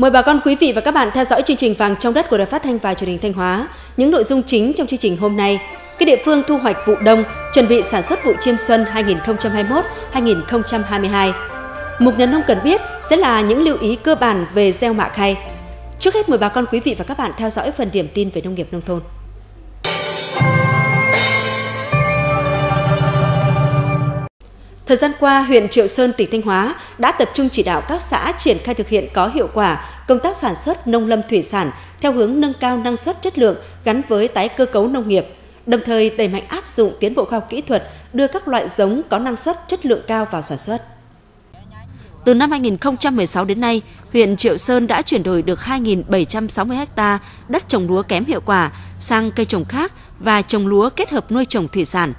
Mời bà con quý vị và các bạn theo dõi chương trình Vàng trong đất của Đài Phát thanh và Truyền hình Thanh Hóa. Những nội dung chính trong chương trình hôm nay, các địa phương thu hoạch vụ đông, chuẩn bị sản xuất vụ chiêm xuân 2021-2022. Mục nhà nông cần biết sẽ là những lưu ý cơ bản về gieo mạ khay. Trước hết mời bà con quý vị và các bạn theo dõi phần điểm tin về nông nghiệp nông thôn. Thời gian qua, huyện Triệu Sơn, tỉnh Thanh Hóa đã tập trung chỉ đạo các xã triển khai thực hiện có hiệu quả công tác sản xuất nông lâm thủy sản theo hướng nâng cao năng suất chất lượng gắn với tái cơ cấu nông nghiệp, đồng thời đẩy mạnh áp dụng tiến bộ khoa học kỹ thuật, đưa các loại giống có năng suất chất lượng cao vào sản xuất. Từ năm 2016 đến nay, huyện Triệu Sơn đã chuyển đổi được 2.760 ha đất trồng lúa kém hiệu quả sang cây trồng khác và trồng lúa kết hợp nuôi trồng thủy sản.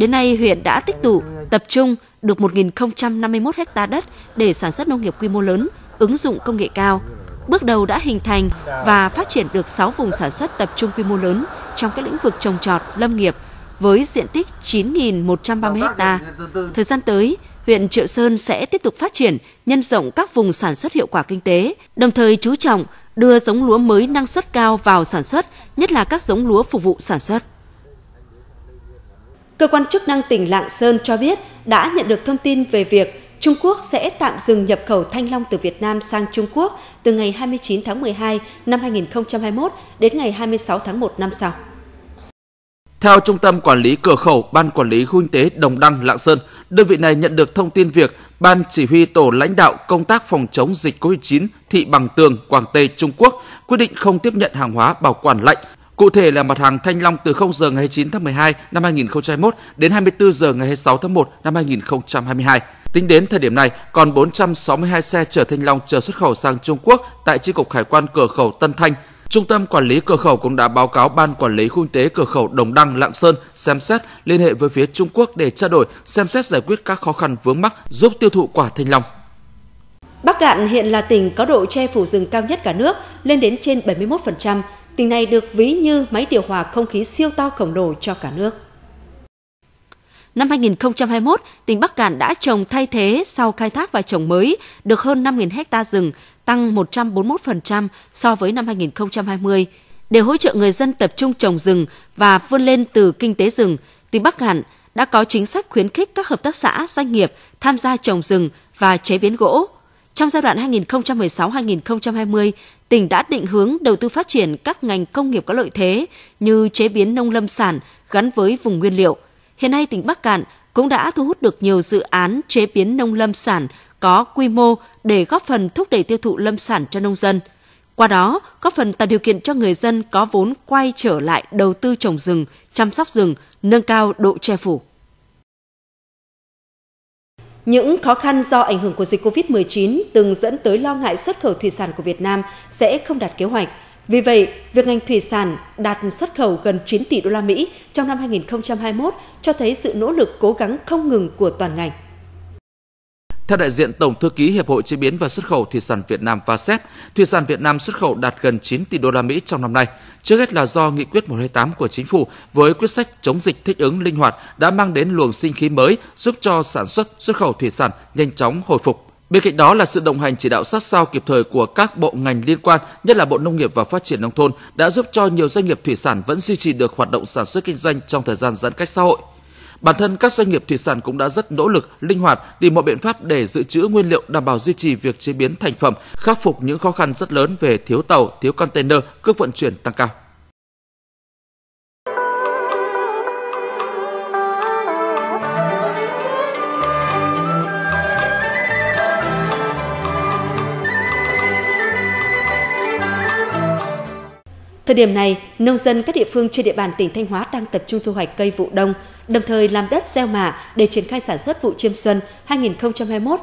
Đến nay, huyện đã tích tụ, tập trung được 1.051 ha đất để sản xuất nông nghiệp quy mô lớn, ứng dụng công nghệ cao. Bước đầu đã hình thành và phát triển được 6 vùng sản xuất tập trung quy mô lớn trong các lĩnh vực trồng trọt, lâm nghiệp với diện tích 9.130 ha. Thời gian tới, huyện Triệu Sơn sẽ tiếp tục phát triển, nhân rộng các vùng sản xuất hiệu quả kinh tế, đồng thời chú trọng đưa giống lúa mới năng suất cao vào sản xuất, nhất là các giống lúa phục vụ sản xuất. Cơ quan chức năng tỉnh Lạng Sơn cho biết đã nhận được thông tin về việc Trung Quốc sẽ tạm dừng nhập khẩu thanh long từ Việt Nam sang Trung Quốc từ ngày 29 tháng 12 năm 2021 đến ngày 26 tháng 1 năm sau. Theo Trung tâm Quản lý Cửa khẩu Ban Quản lý Khu kinh tế Đồng Đăng, Lạng Sơn, đơn vị này nhận được thông tin việc Ban Chỉ huy Tổ lãnh đạo công tác phòng chống dịch COVID-19 thị Bằng Tường, Quảng Tây, Trung Quốc quyết định không tiếp nhận hàng hóa bảo quản lạnh Cụ thể là mặt hàng thanh long từ 0 giờ ngày 29 tháng 12 năm 2021 đến 24 giờ ngày 26 tháng 1 năm 2022. Tính đến thời điểm này, còn 462 xe chở thanh long chờ xuất khẩu sang Trung Quốc tại chi cục hải quan cửa khẩu Tân Thanh. Trung tâm quản lý cửa khẩu cũng đã báo cáo ban quản lý khu kinh tế cửa khẩu Đồng Đăng, Lạng Sơn xem xét liên hệ với phía Trung Quốc để trao đổi, xem xét giải quyết các khó khăn vướng mắc giúp tiêu thụ quả thanh long. Bắc Cạn hiện là tỉnh có độ che phủ rừng cao nhất cả nước, lên đến trên 71%, Tỉnh này được ví như máy điều hòa không khí siêu to khổng lồ cho cả nước. Năm 2021, tỉnh Bắc Cạn đã trồng thay thế sau khai thác và trồng mới được hơn 5.000 hecta rừng, tăng 141% so với năm 2020. Để hỗ trợ người dân tập trung trồng rừng và vươn lên từ kinh tế rừng, tỉnh Bắc Cạn đã có chính sách khuyến khích các hợp tác xã, doanh nghiệp tham gia trồng rừng và chế biến gỗ. Trong giai đoạn 2016-2020, tỉnh đã định hướng đầu tư phát triển các ngành công nghiệp có lợi thế như chế biến nông lâm sản gắn với vùng nguyên liệu. Hiện nay tỉnh Bắc Cạn cũng đã thu hút được nhiều dự án chế biến nông lâm sản có quy mô để góp phần thúc đẩy tiêu thụ lâm sản cho nông dân. Qua đó, góp phần tạo điều kiện cho người dân có vốn quay trở lại đầu tư trồng rừng, chăm sóc rừng, nâng cao độ che phủ. Những khó khăn do ảnh hưởng của dịch COVID-19 từng dẫn tới lo ngại xuất khẩu thủy sản của Việt Nam sẽ không đạt kế hoạch. Vì vậy, việc ngành thủy sản đạt xuất khẩu gần 9 tỷ đô la Mỹ trong năm 2021 cho thấy sự nỗ lực cố gắng không ngừng của toàn ngành. Theo đại diện Tổng thư ký Hiệp hội chế biến và xuất khẩu thủy sản Việt Nam VASEP, thủy sản Việt Nam xuất khẩu đạt gần 9 tỷ đô la Mỹ trong năm nay. Trước hết là do nghị quyết 128 của chính phủ với quyết sách chống dịch thích ứng linh hoạt đã mang đến luồng sinh khí mới giúp cho sản xuất xuất khẩu thủy sản nhanh chóng hồi phục. Bên cạnh đó là sự đồng hành chỉ đạo sát sao kịp thời của các bộ ngành liên quan, nhất là Bộ Nông nghiệp và Phát triển nông thôn đã giúp cho nhiều doanh nghiệp thủy sản vẫn duy trì được hoạt động sản xuất kinh doanh trong thời gian giãn cách xã hội. Bản thân các doanh nghiệp thủy sản cũng đã rất nỗ lực, linh hoạt tìm mọi biện pháp để dự trữ nguyên liệu đảm bảo duy trì việc chế biến thành phẩm, khắc phục những khó khăn rất lớn về thiếu tàu, thiếu container, cước vận chuyển tăng cao. Thời điểm này, nông dân các địa phương trên địa bàn tỉnh Thanh Hóa đang tập trung thu hoạch cây vụ đông, đồng thời làm đất gieo mạ để triển khai sản xuất vụ chiêm xuân 2021-2022.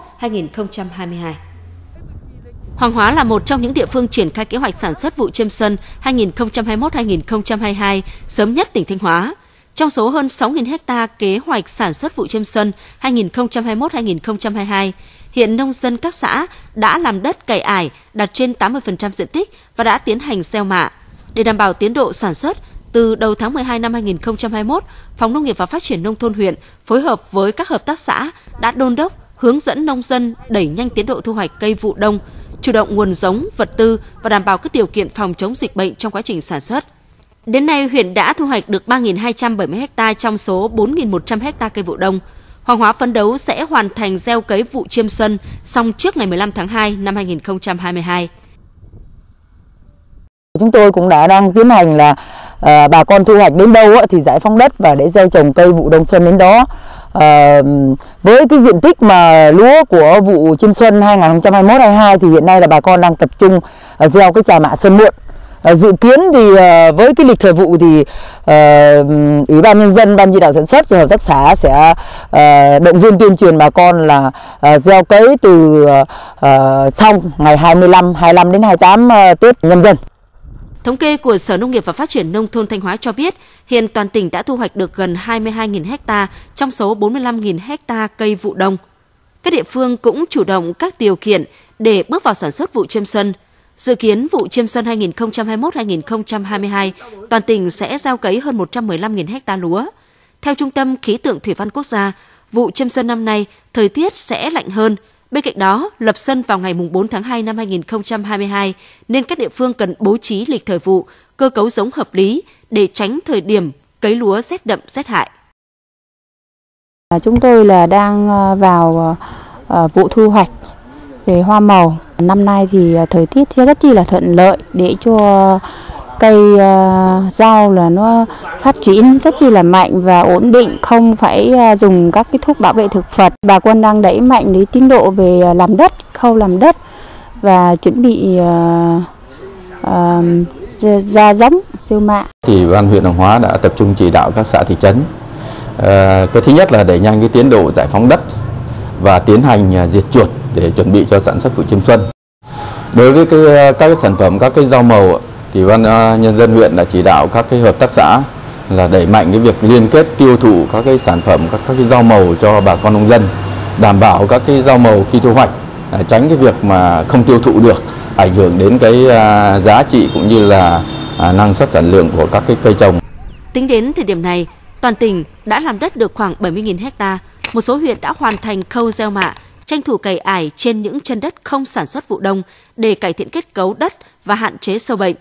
Hoàng Hóa là một trong những địa phương triển khai kế hoạch sản xuất vụ chiêm xuân 2021-2022 sớm nhất tỉnh Thanh Hóa. Trong số hơn 6.000 ha kế hoạch sản xuất vụ chiêm xuân 2021-2022, hiện nông dân các xã đã làm đất cày ải đạt trên 80% diện tích và đã tiến hành gieo mạ. Để đảm bảo tiến độ sản xuất, từ đầu tháng 12 năm 2021, Phòng Nông nghiệp và Phát triển Nông thôn huyện phối hợp với các hợp tác xã đã đôn đốc, hướng dẫn nông dân đẩy nhanh tiến độ thu hoạch cây vụ đông, chủ động nguồn giống, vật tư và đảm bảo các điều kiện phòng chống dịch bệnh trong quá trình sản xuất. Đến nay, huyện đã thu hoạch được 3.270 ha trong số 4.100 ha cây vụ đông. Hoàng Hóa phấn đấu sẽ hoàn thành gieo cấy vụ chiêm xuân xong trước ngày 15 tháng 2 năm 2022. Chúng tôi cũng đã đang tiến hành là à, bà con thu hoạch đến đâu á, thì giải phóng đất và để gieo trồng cây vụ đông xuân đến đó. À, với cái diện tích mà lúa của vụ chiêm xuân 2021-22 thì hiện nay là bà con đang tập trung à, gieo cái trà mạ xuân muộn. À, dự kiến thì à, với cái lịch thời vụ thì à, ủy ban nhân dân ban chỉ đạo sản xuất rồi hợp tác xã sẽ à, động viên tuyên truyền bà con là à, gieo cấy từ à, xong ngày 25 25 đến 28 à, Tết nhâm dần. Thống kê của Sở Nông nghiệp và Phát triển Nông thôn Thanh Hóa cho biết, hiện toàn tỉnh đã thu hoạch được gần 22.000 ha trong số 45.000 ha cây vụ đông. Các địa phương cũng chủ động các điều kiện để bước vào sản xuất vụ chiêm xuân. Dự kiến vụ chiêm xuân 2021-2022, toàn tỉnh sẽ giao cấy hơn 115.000 ha lúa. Theo Trung tâm Khí tượng Thủy văn Quốc gia, vụ chiêm xuân năm nay thời tiết sẽ lạnh hơn – Bên cạnh đó, lập xuân vào ngày 4 tháng 2 năm 2022 nên các địa phương cần bố trí lịch thời vụ, cơ cấu giống hợp lý để tránh thời điểm cấy lúa rét đậm rét hại. À, chúng tôi là đang ờ, vào ờ, vụ thu hoạch về hoa màu. Năm nay thì ờ, thời tiết rất chi là thuận lợi để cho cây uh, rau là nó phát triển rất chi là mạnh và ổn định không phải uh, dùng các cái thuốc bảo vệ thực vật. Bà quân đang đẩy mạnh đến tiến độ về ờ, làm đất khâu làm đất và chuẩn bị uh, uh, ra giống tiêu mạ. Thì ban huyện Đồng Hóa đã tập trung chỉ đạo các xã thị trấn uh, cái thứ nhất là đẩy nhanh cái tiến độ giải phóng đất và tiến hành uh, diệt chuột để chuẩn bị cho sản xuất vụ chiêm xuân. Đối với cái, các cái sản phẩm các cái rau màu thì ban à, nhân dân huyện đã chỉ đạo các cái hợp tác xã là đẩy mạnh cái việc liên kết tiêu thụ các cái sản phẩm các các cái rau màu cho bà con nông dân đảm bảo các cái rau màu khi thu hoạch à, tránh cái việc mà không tiêu thụ được ảnh hưởng đến cái à, giá trị cũng như là à, năng suất sản lượng của các cái cây trồng. Tính đến thời điểm này, toàn tỉnh đã làm đất được khoảng 70.000 hecta. Một số huyện đã hoàn thành khâu gieo mạ, tranh thủ cày ải trên những chân đất không sản xuất vụ đông để cải thiện kết cấu đất và hạn chế sâu bệnh.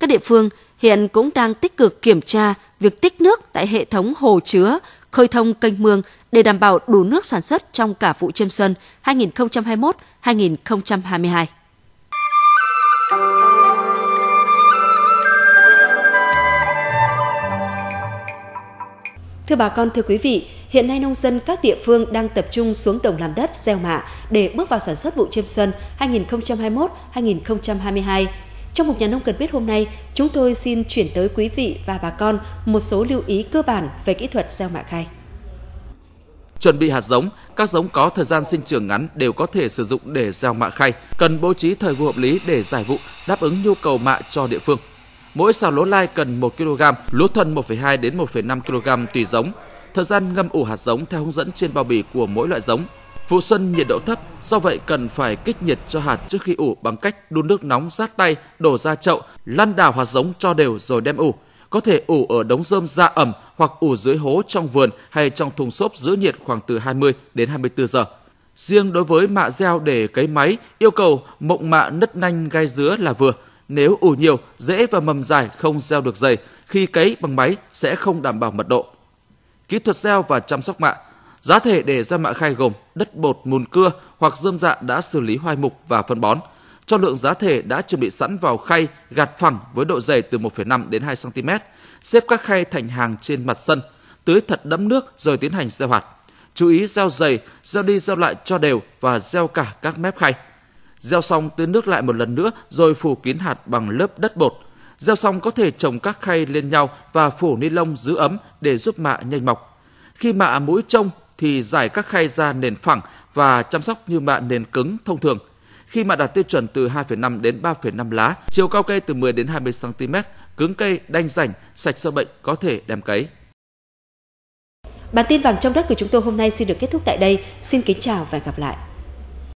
Các địa phương hiện cũng đang tích cực kiểm tra việc tích nước tại hệ thống hồ chứa, khơi thông kênh mương để đảm bảo đủ nước sản xuất trong cả vụ chiêm xuân 2021-2022. Thưa bà con, thưa quý vị, hiện nay nông dân các địa phương đang tập trung xuống đồng làm đất, gieo mạ để bước vào sản xuất vụ chiêm xuân 2021-2022 trong một nhà nông cần biết hôm nay, chúng tôi xin chuyển tới quý vị và bà con một số lưu ý cơ bản về kỹ thuật gieo mạ khay. Chuẩn bị hạt giống, các giống có thời gian sinh trưởng ngắn đều có thể sử dụng để gieo mạ khay, cần bố trí thời vụ hợp lý để giải vụ, đáp ứng nhu cầu mạ cho địa phương. Mỗi xào lúa lai cần 1 kg, lúa thuần 1,2 đến 1,5 kg tùy giống. Thời gian ngâm ủ hạt giống theo hướng dẫn trên bao bì của mỗi loại giống. Vụ xuân nhiệt độ thấp, do vậy cần phải kích nhiệt cho hạt trước khi ủ bằng cách đun nước nóng sát tay, đổ ra chậu, lăn đảo hạt giống cho đều rồi đem ủ. Có thể ủ ở đống rơm ra ẩm hoặc ủ dưới hố trong vườn hay trong thùng xốp giữ nhiệt khoảng từ 20 đến 24 giờ. Riêng đối với mạ gieo để cấy máy, yêu cầu mộng mạ nứt nanh gai dứa là vừa. Nếu ủ nhiều, dễ và mầm dài không gieo được dày, khi cấy bằng máy sẽ không đảm bảo mật độ. Kỹ thuật gieo và chăm sóc mạ Giá thể để ra mạ khay gồm đất bột mùn cưa hoặc dơm dạ đã xử lý hoai mục và phân bón. Cho lượng giá thể đã chuẩn bị sẵn vào khay gạt phẳng với độ dày từ 1,5 đến 2 cm. Xếp các khay thành hàng trên mặt sân, tưới thật đẫm nước rồi tiến hành gieo hạt. Chú ý gieo dày, gieo đi gieo lại cho đều và gieo cả các mép khay. Gieo xong tưới nước lại một lần nữa rồi phủ kín hạt bằng lớp đất bột. Gieo xong có thể trồng các khay lên nhau và phủ ni lông giữ ấm để giúp mạ nhanh mọc. Khi mạ mũi trông thì giải các khay ra nền phẳng và chăm sóc như mạ nền cứng thông thường. Khi mạ đạt tiêu chuẩn từ 2,5 đến 3,5 lá, chiều cao cây từ 10 đến 20 cm, cứng cây, đanh rảnh, sạch sâu bệnh có thể đem cấy. Bản tin vàng trong đất của chúng tôi hôm nay xin được kết thúc tại đây. Xin kính chào và gặp lại.